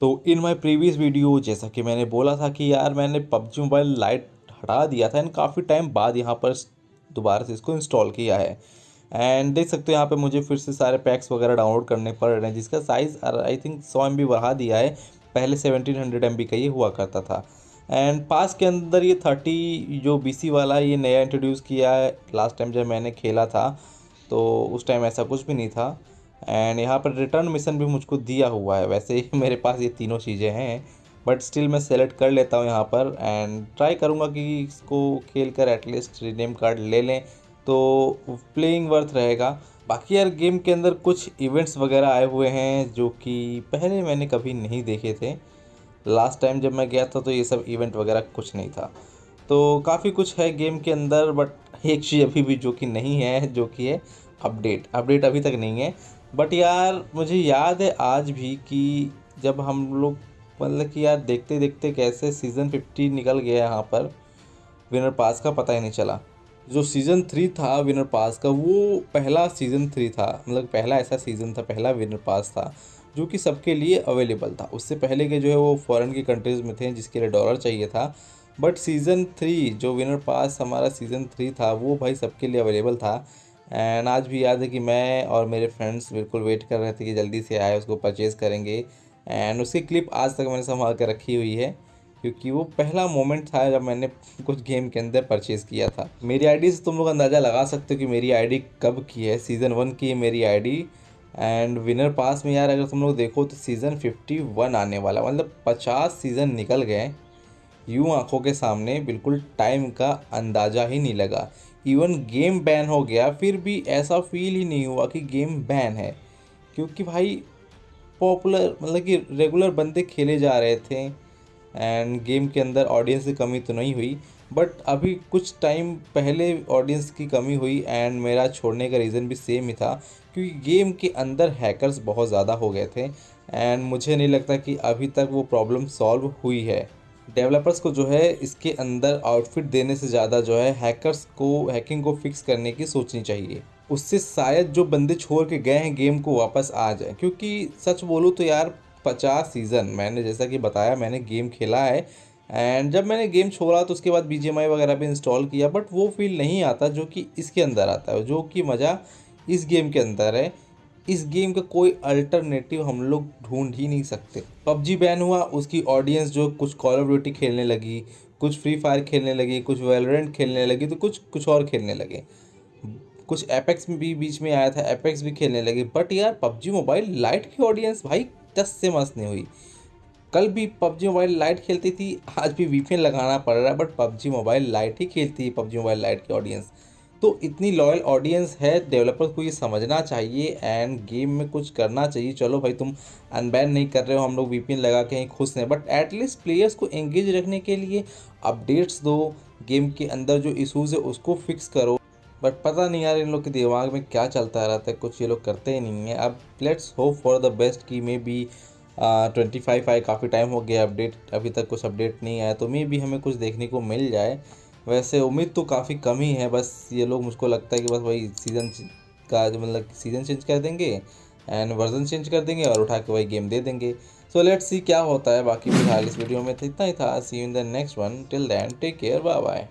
तो इन my previous video जैसा कि मैंने बोला था कि यार मैंने पबजी मोबाइल लाइट हटा दिया था एंड काफ़ी टाइम बाद यहाँ पर दोबारा से इसको इंस्टॉल किया है। एंड देख सकते हो यहाँ पे मुझे फिर से सारे पैक्स वगैरह डाउनलोड करने पड़ रहे हैं, जिसका साइज़ आई थिंक सौ एम बढ़ा दिया है। पहले सेवनटीन हंड्रेड एम का ये हुआ करता था। एंड पास के अंदर ये थर्टी जो BC वाला ये नया इंट्रोड्यूस किया है लास्ट टाइम जब मैंने खेला था तो उस टाइम ऐसा कुछ भी नहीं था। एंड यहाँ पर रिटर्न मिशन भी मुझको दिया हुआ है। वैसे ही मेरे पास ये तीनों चीज़ें हैं बट स्टिल मैं सेलेक्ट कर लेता हूँ यहाँ पर एंड ट्राई करूँगा कि इसको खेल कर एटलीस्ट रिनेम कार्ड ले लें तो प्लेइंग वर्थ रहेगा। बाकी यार गेम के अंदर कुछ इवेंट्स वगैरह आए हुए हैं जो कि पहले मैंने कभी नहीं देखे थे। लास्ट टाइम जब मैं गया था तो ये सब इवेंट वगैरह कुछ नहीं था। तो काफ़ी कुछ है गेम के अंदर बट एक चीज़ अभी भी जो कि नहीं है, जो कि है अपडेट अपडेट अभी तक नहीं है। बट यार, मुझे याद है आज भी कि जब हम लोग मतलब कि यार देखते देखते कैसे सीज़न फिफ्टी निकल गया यहाँ पर विनर पास का पता ही नहीं चला। जो सीज़न थ्री था विनर पास का, वो पहला सीज़न थ्री था मतलब पहला ऐसा सीज़न था, पहला विनर पास था, जो कि सबके लिए अवेलेबल था। उससे पहले के जो है वो फॉरेन की कंट्रीज़ में थे, जिसके लिए डॉलर चाहिए था। बट सीज़न थ्री जो विनर पास हमारा सीज़न थ्री था, वो भाई सबके लिए अवेलेबल था। एंड आज भी याद है कि मैं और मेरे फ्रेंड्स बिल्कुल वेट कर रहे थे कि जल्दी से आए, उसको परचेज़ करेंगे। एंड उसकी क्लिप आज तक मैंने संभाल कर रखी हुई है, क्योंकि वो पहला मोमेंट था जब मैंने कुछ गेम के अंदर परचेज़ किया था। मेरी आईडी से तुम लोग अंदाज़ा लगा सकते हो कि मेरी आईडी कब की है। सीज़न वन की है मेरी आईडी एंड विनर पास में यार अगर तुम लोग देखो तो सीज़न फिफ्टी वन आने वाला मतलब पचास सीज़न निकल गए। यूँ आँखों के सामने बिल्कुल टाइम का अंदाज़ा ही नहीं लगा। इवन गेम बैन हो गया, फिर भी ऐसा फील ही नहीं हुआ कि गेम बैन है। क्योंकि भाई पॉपुलर मतलब कि रेगुलर बंदे खेले जा रहे थे एंड गेम के अंदर ऑडियंस की कमी तो नहीं हुई बट अभी कुछ टाइम पहले ऑडियंस की कमी हुई एंड मेरा छोड़ने का रीज़न भी सेम ही था, क्योंकि गेम के अंदर हैकर्स बहुत ज़्यादा हो गए थे एंड मुझे नहीं लगता कि अभी तक वो प्रॉब्लम सॉल्व हुई है। डेवलपर्स को जो है इसके अंदर आउटफिट देने से ज़्यादा जो है हैकर्स को, हैकिंग को फिक्स करने की सोचनी चाहिए। उससे शायद जो बंदे छोड़ के गए हैं गेम को वापस आ जाए, क्योंकि सच बोलूँ तो यार पचास सीज़न, मैंने जैसा कि बताया, मैंने गेम खेला है एंड जब मैंने गेम छोड़ा तो उसके बाद BGMI वगैरह भी इंस्टॉल किया बट वो फील नहीं आता जो कि इसके अंदर आता है, जो कि मज़ा इस गेम के अंदर है। इस गेम का कोई अल्टरनेटिव हम लोग ढूंढ ही नहीं सकते। पबजी बैन हुआ, उसकी ऑडियंस जो कुछ कॉल ऑफ़ ड्यूटी खेलने लगी, कुछ फ्री फायर खेलने लगी, कुछ वेलोरेंट खेलने लगी तो कुछ कुछ और खेलने लगे। कुछ एपेक्स में भी बीच में आया था एपेक्स भी खेलने लगे बट यार पबजी मोबाइल लाइट की ऑडियंस भाई टस से मस्त नहीं हुई। कल भी पबजी मोबाइल लाइट खेलती थी, आज भी वीपीएन लगाना पड़ रहा है बट पबजी मोबाइल लाइट ही खेलती है, पबजी मोबाइल लाइट की ऑडियंस तो इतनी लॉयल ऑडियंस है डेवलपर को ये समझना चाहिए एंड गेम में कुछ करना चाहिए। चलो भाई, तुम अनबैन नहीं कर रहे हो, हम लोग वी लगा के ही खुश हैं बट एटलीस्ट प्लेयर्स को एंगेज रखने के लिए अपडेट्स दो गेम के अंदर जो इशूज़ है उसको फिक्स करो। बट पता नहीं यार, इन लोग के दिमाग में क्या चलता रहता है, कुछ ये लोग करते ही नहीं है। अब let's hope for the best कि मे बी ट्वेंटी फाइव आए काफ़ी टाइम हो गया अपडेट अभी तक कुछ अपडेट नहीं आया तो मे भी हमें कुछ देखने को मिल जाए। वैसे उम्मीद तो काफ़ी कम ही है, बस ये लोग मुझको लगता है कि बस वही सीज़न का जो मतलब सीज़न चेंज कर देंगे एंड वर्जन चेंज कर देंगे और उठा के वही गेम दे देंगे। सो लेट्स सी क्या होता है बाकी फ़िलहाल इस वीडियो में तो इतना ही था। See in the next one till then take care bye bye